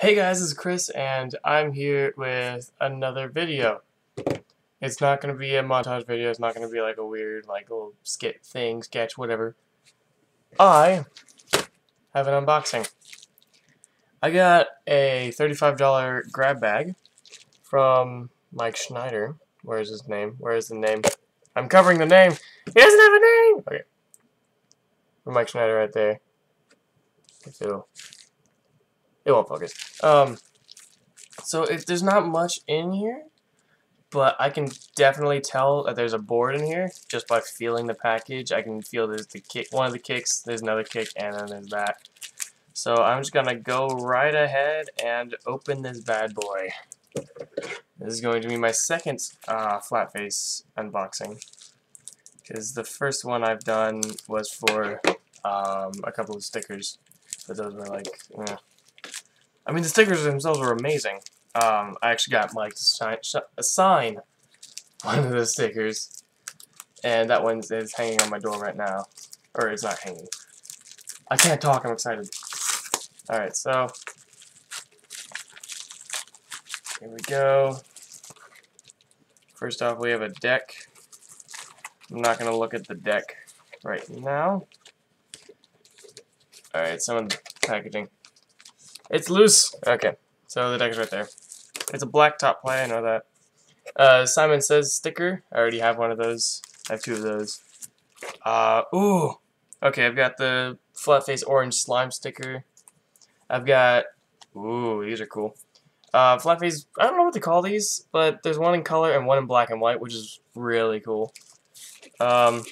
Hey guys, is Chris, and I'm here with another video. It's not going to be a montage video, it's not going to be like a weird, like, little skit thing, sketch, whatever. I have an unboxing. I got a $35 grab bag from Mike Schneider. Where's his name? Where's the name? I'm covering the name! He doesn't have a name! Okay. Mike Schneider right there. So, it won't focus. Um, so if there's not much in here, but I can definitely tell that there's a board in here just by feeling the package. I can feel there's the kick, one of the kicks, there's another kick, and then there's that. So I'm just gonna go right ahead and open this bad boy. This is going to be my second uh, Flatface unboxing because the first one I've done was for um, a couple of stickers, but those were like, eh. I mean, the stickers themselves were amazing. Um, I actually got Mike to sign one of the stickers, and that one is hanging on my door right now. Or it's not hanging. I can't talk, I'm excited. Alright, so, here we go. First off, we have a deck. I'm not going to look at the deck right now. Alright, some of the packaging. It's loose. Okay, so the deck is right there. It's a black top play, I know that. Uh, Simon Says sticker. I already have one of those. I have two of those. Uh, ooh. Okay, I've got the Flatface orange slime sticker. I've got, ooh, these are cool. Uh, Flatface, I don't know what to call these, but there's one in color and one in black and white, which is really cool. Um,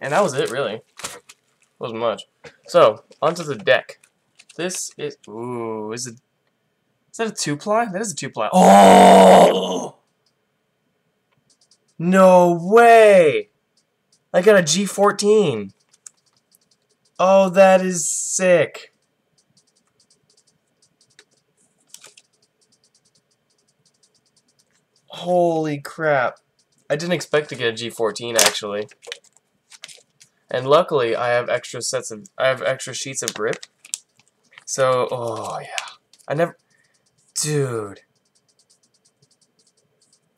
and that was it, really. Wasn't much. So, onto the deck. This is ooh, is it is that a two ply? That is a two ply. Oh No way! I got a G14. Oh, that is sick. Holy crap. I didn't expect to get a G14 actually. And luckily I have extra sets of I have extra sheets of grip so, oh yeah. I never... Dude.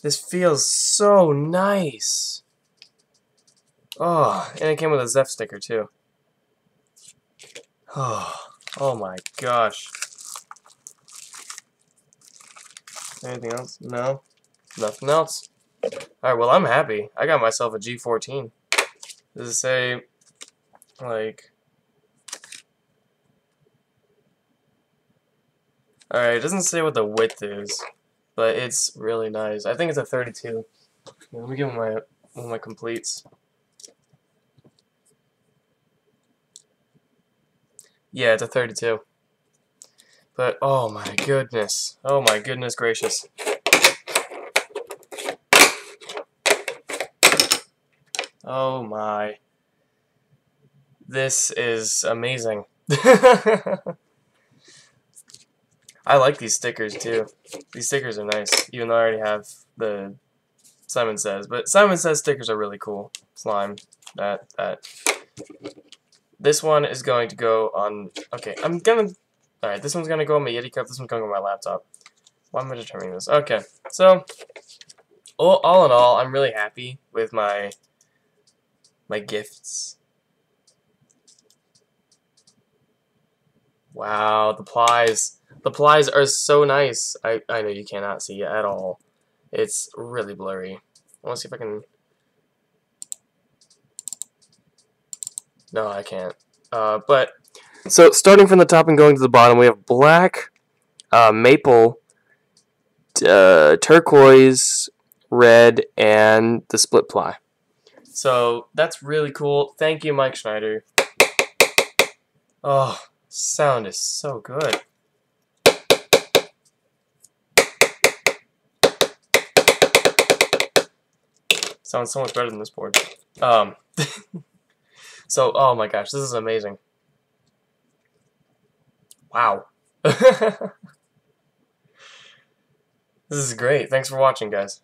This feels so nice. Oh, and it came with a Zef sticker too. Oh, oh my gosh. Anything else? No? Nothing else? Alright, well I'm happy. I got myself a G14. Does it say, like, Alright, it doesn't say what the width is, but it's really nice. I think it's a 32. Let me give my one of my completes. Yeah, it's a 32. But, oh my goodness. Oh my goodness gracious. Oh my. This is amazing. I like these stickers too. These stickers are nice, even though I already have the Simon Says. But Simon Says stickers are really cool. Slime. That, that. This one is going to go on... Okay, I'm gonna... Alright, this one's gonna go on my Yeti cup. This one's gonna go on my laptop. Why am I determining this? Okay, so... All, all in all, I'm really happy with my... My gifts. Wow, the plies. The plies are so nice. I, I know you cannot see at all. It's really blurry. I want to see if I can... No, I can't. Uh, but, so starting from the top and going to the bottom, we have black, uh, maple, uh, turquoise, red, and the split ply. So, that's really cool. Thank you, Mike Schneider. Oh, sound is so good. Sounds so much better than this board. Um, so, oh my gosh, this is amazing. Wow. this is great. Thanks for watching, guys.